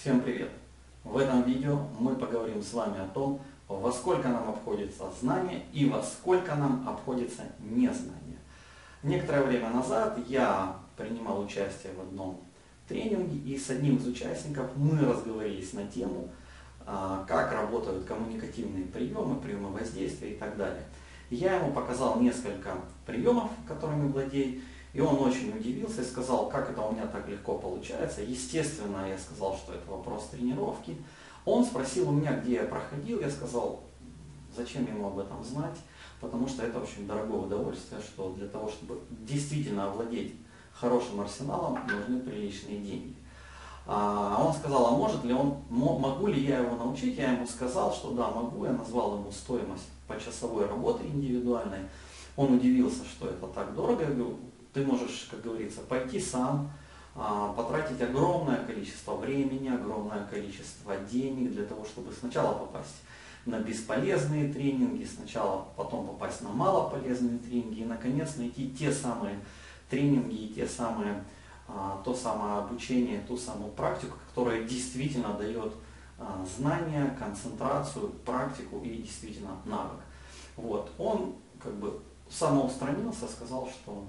Всем привет! В этом видео мы поговорим с вами о том, во сколько нам обходится знание и во сколько нам обходится незнание. Некоторое время назад я принимал участие в одном тренинге и с одним из участников мы разговорились на тему, а, как работают коммуникативные приемы, приемы воздействия и так далее. Я ему показал несколько приемов, которыми владею, и он очень удивился и сказал, как это у меня так легко получается. Естественно, я сказал, что это вопрос тренировки. Он спросил у меня, где я проходил. Я сказал, зачем ему об этом знать, потому что это очень дорогое удовольствие, что для того, чтобы действительно овладеть хорошим арсеналом, нужны приличные деньги. А он сказал, а может ли он, могу ли я его научить? Я ему сказал, что да, могу. Я назвал ему стоимость почасовой работы индивидуальной. Он удивился, что это так дорого. Я говорю, ты можешь, как говорится, пойти сам, а, потратить огромное количество времени, огромное количество денег для того, чтобы сначала попасть на бесполезные тренинги, сначала потом попасть на малополезные тренинги и, наконец, найти те самые тренинги и те самые, а, то самое обучение, ту самую практику, которая действительно дает а, знания, концентрацию, практику и действительно навык. Вот. Он как бы самоустранился, сказал, что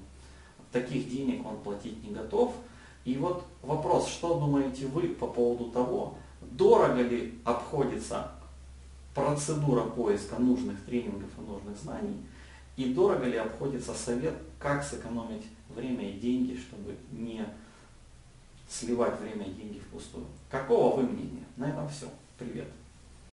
таких денег он платить не готов. И вот вопрос, что думаете вы по поводу того, дорого ли обходится процедура поиска нужных тренингов и нужных знаний, и дорого ли обходится совет, как сэкономить время и деньги, чтобы не сливать время и деньги впустую. Какого вы мнения? На этом все. Привет.